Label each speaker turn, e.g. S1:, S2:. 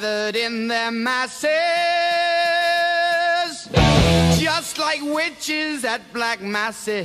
S1: gathered in their masses, just like witches at black masses.